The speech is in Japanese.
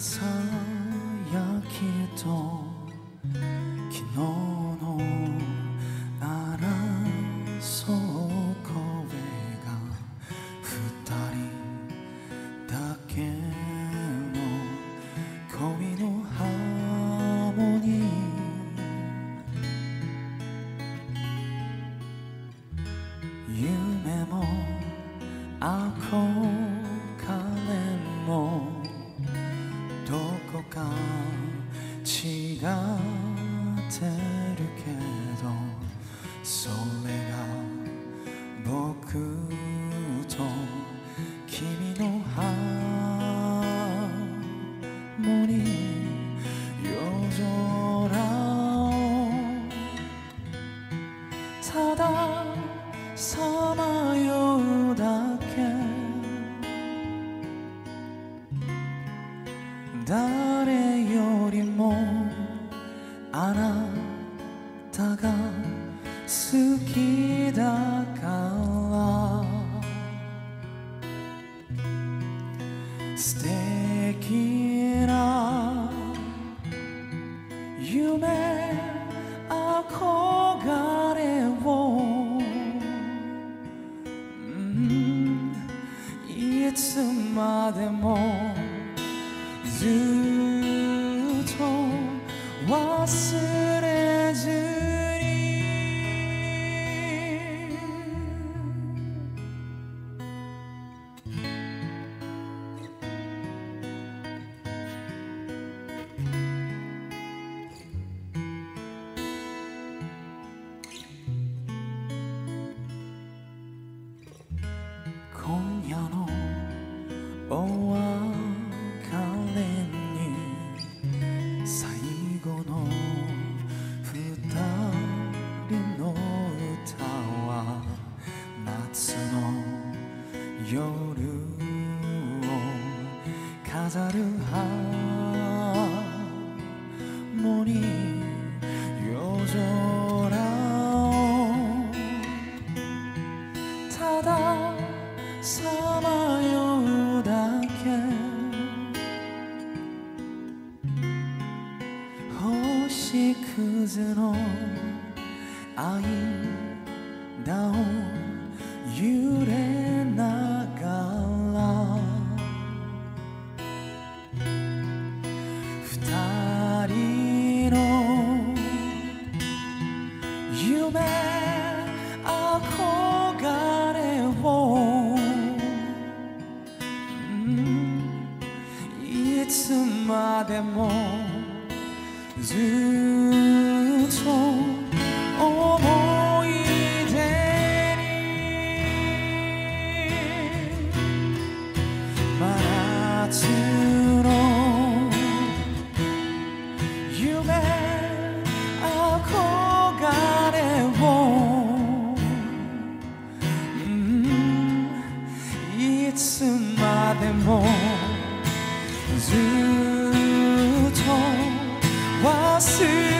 さやきと昨日の争う声が二人だけの恋のハーモニー夢も憧れもこか違ってるけどそれが僕と君のハーモニー夜空をたださまようだ誰よりもあなたが好きだから。素敵な夢憧れを。うん。いつまでもずっと忘れ夜を飾るハーモニー夜空をたださまようだけ星屑の間を揺れなが夢憧れを。うん。いつまでもずっと。いつまでもずっと忘れ